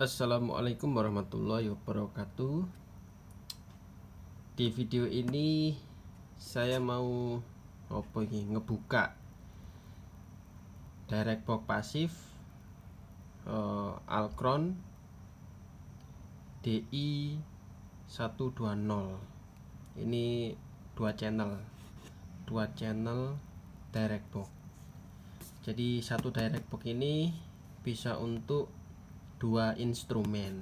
Assalamualaikum warahmatullahi wabarakatuh. Di video ini saya mau apa ini? Ngebuka direct box pasif uh, Alcron DI 120 ini dua channel dua channel direct box. Jadi satu direct box ini bisa untuk dua instrumen.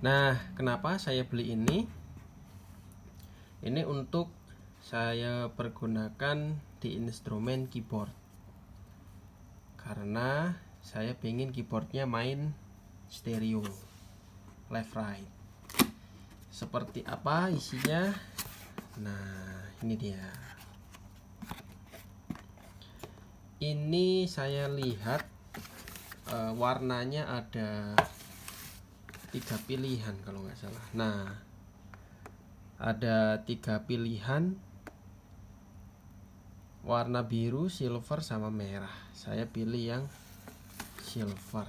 Nah kenapa saya beli ini? Ini untuk saya pergunakan di instrumen keyboard. Karena saya pengen keyboardnya main stereo left right. Seperti apa isinya? Nah ini dia. Ini saya lihat uh, warnanya ada tiga pilihan kalau nggak salah. Nah ada tiga pilihan. Warna biru silver sama merah. Saya pilih yang silver.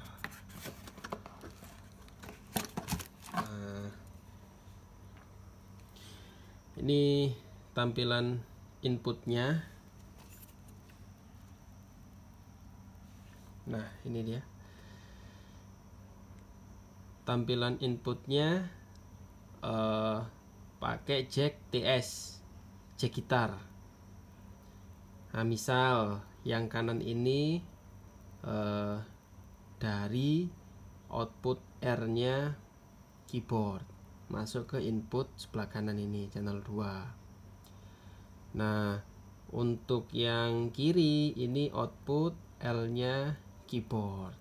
Nah, ini tampilan inputnya nah ini dia. Tampilan inputnya uh, pakai jack TS jack gitar. Nah misal yang kanan ini uh, dari output R nya keyboard. Masuk ke input sebelah kanan ini channel 2 nah untuk yang kiri ini output L nya keyboard.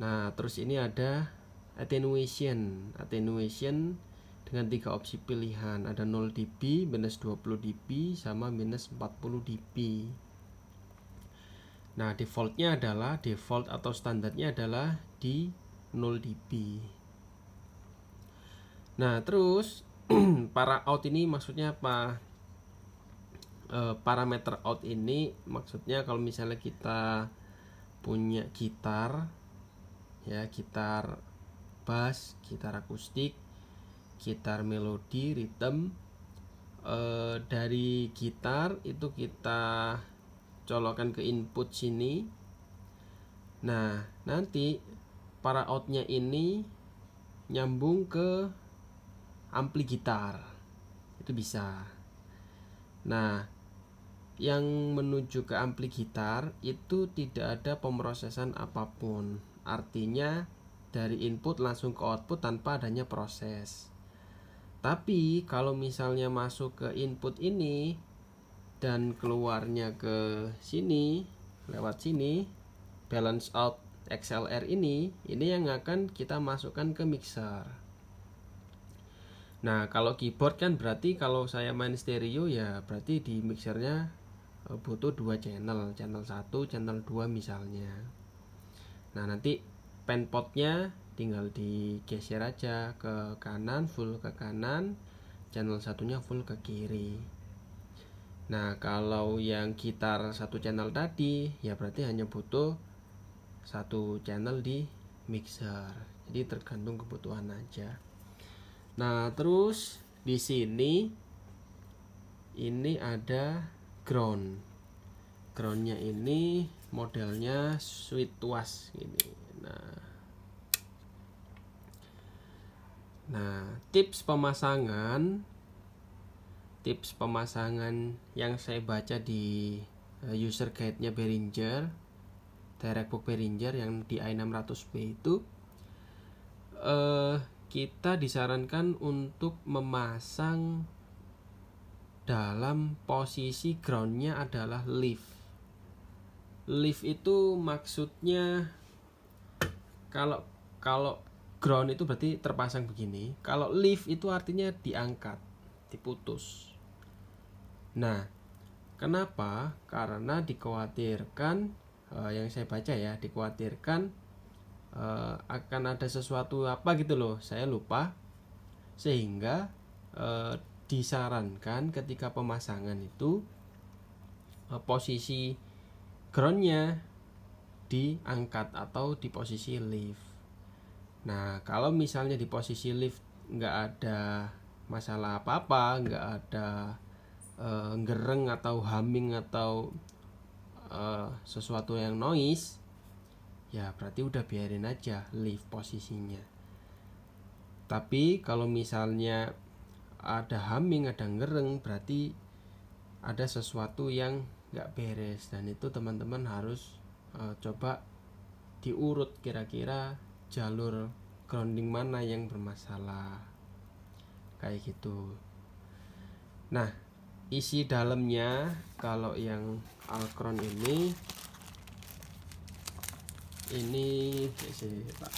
Nah terus ini ada attenuation. Attenuation dengan tiga opsi pilihan. Ada 0 dB minus 20 dB sama minus 40 dB. Nah defaultnya adalah default atau standarnya adalah di 0 dB. Nah terus para out ini maksudnya apa? E, parameter out ini maksudnya kalau misalnya kita punya gitar ya gitar bass gitar akustik gitar melodi rhythm e, dari gitar itu kita colokan ke input sini. Nah nanti para outnya ini nyambung ke ampli gitar. Itu bisa. Nah yang menuju ke ampli gitar itu tidak ada pemrosesan apa pun. Artinya dari input langsung ke output tanpa adanya proses. Tapi kalau misalnya masuk ke input ini dan keluarnya ke sini lewat sini balance out XLR ini ini yang akan kita masukkan ke mixer. Nah, kalau keyboard kan berarti kalau saya main stereo ya berarti di mixernya butuh dua channel channel 1 channel 2 misalnya. Nah nanti penpotnya tinggal digeser aja ke kanan full ke kanan channel satunya full ke kiri. Nah kalau yang gitar satu channel tadi ya berarti hanya butuh satu channel di mixer. Jadi tergantung kebutuhan aja. Nah terus di sini ini ada ground groundnya ini modelnya sweet was ini nah. Nah tips pemasangan tips pemasangan yang saya baca di eh, user guide-nya Behringer direct book Behringer yang di i600p itu eh, kita disarankan untuk memasang dalam posisi groundnya adalah lift. Lift itu maksudnya kalau kalau ground itu berarti terpasang begini kalau lift itu artinya diangkat diputus. Nah kenapa? Karena dikhawatirkan uh, yang saya baca ya dikhawatirkan uh, akan ada sesuatu apa gitu loh saya lupa. Sehingga uh, disarankan ketika pemasangan itu eh, posisi groundnya diangkat atau di posisi lift. Nah kalau misalnya di posisi lift nggak ada masalah apa-apa nggak ada uh, gereng atau humming atau uh, sesuatu yang noise ya berarti udah biarin aja lift posisinya. Tapi kalau misalnya ada humming ada ngereng berarti ada sesuatu yang nggak beres. Dan itu teman-teman harus uh, coba diurut kira-kira jalur grounding mana yang bermasalah. Kayak gitu. Nah isi dalamnya kalau yang alkron ini ini saya tak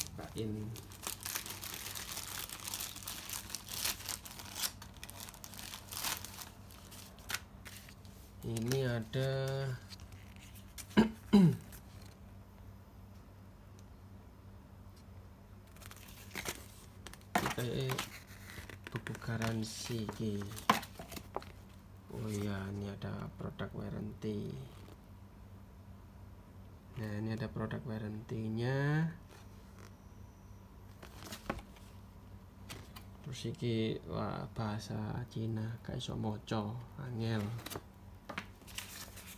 ini ada buku garansi ki. Oh iya ini ada produk warranty. Nah ini ada produk warranty nya terus iki wah bahasa Cina kayak moco angel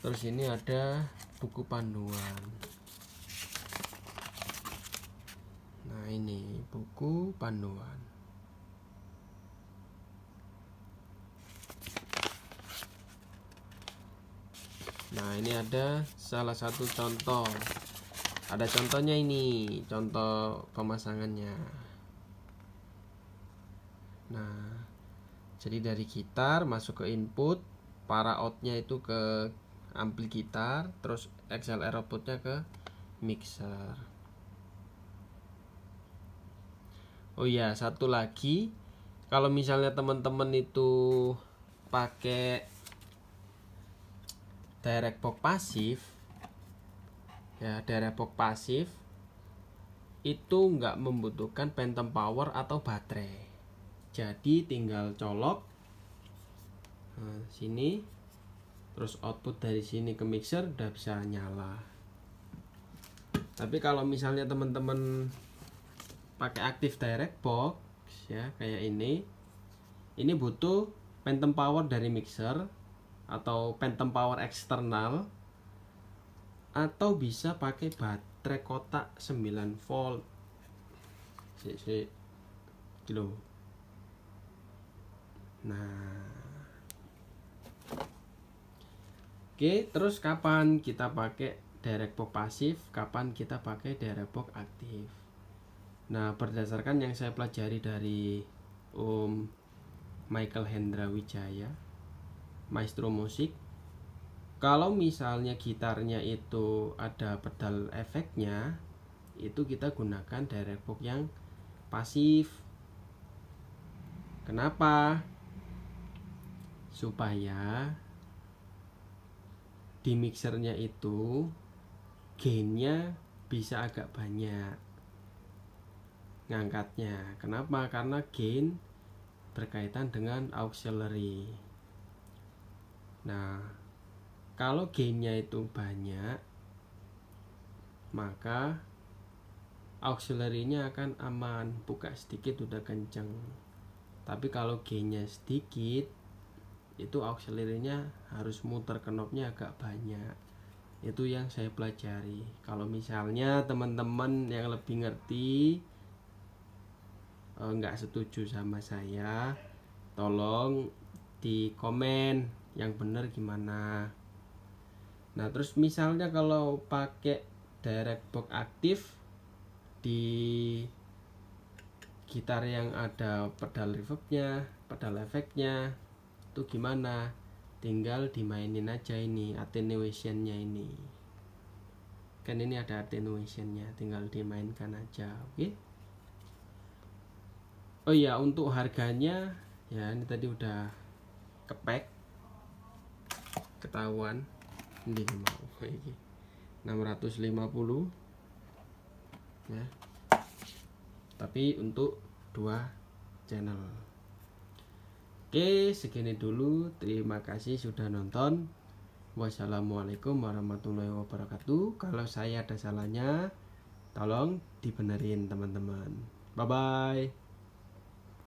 terus ini ada buku panduan. Nah ini buku panduan. Nah ini ada salah satu contoh. Ada contohnya ini contoh pemasangannya. Nah jadi dari gitar masuk ke input para outnya itu ke ampli gitar terus XLR outputnya ke mixer. Oh iya satu lagi. Kalau misalnya teman-teman itu pakai direct box pasif ya direct box pasif itu nggak membutuhkan phantom power atau baterai. Jadi tinggal colok nah, sini terus output dari sini ke mixer udah bisa nyala. Tapi kalau misalnya teman-teman pakai aktif direct box ya kayak ini ini butuh phantom power dari mixer atau phantom power eksternal atau bisa pakai baterai kotak 9 volt. Si si. Kilo nah Oke, terus kapan kita pakai direct box pasif, kapan kita pakai direct box aktif. Nah, berdasarkan yang saya pelajari dari Om Michael Hendra Wijaya, maestro musik, kalau misalnya gitarnya itu ada pedal efeknya, itu kita gunakan direct box yang pasif. Kenapa? Supaya di mixernya itu gainnya bisa agak banyak ngangkatnya. Kenapa? Karena gain berkaitan dengan auxiliary. Nah kalau gainnya itu banyak maka auxiliary-nya akan aman buka sedikit udah kenceng. Tapi kalau gainnya sedikit itu auxiliary-nya harus muter knobnya agak banyak. Itu yang saya pelajari. Kalau misalnya teman-teman yang lebih ngerti eh, nggak eh, setuju sama saya tolong di komen yang benar gimana. Nah terus misalnya kalau pakai direct box aktif di gitar yang ada pedal reverbnya pedal efeknya itu gimana? Tinggal dimainin aja ini attenuationnya ini. Kan ini ada attenuationnya tinggal dimainkan aja oke? Okay? oh iya untuk harganya ya ini tadi udah kepek. Ketahuan. Ini mau ini 650 ya. Tapi untuk dua channel Oke, segini dulu. Terima kasih sudah nonton. wassalamualaikum warahmatullahi wabarakatuh kalau saya ada salahnya tolong dibenerin teman-teman bye bye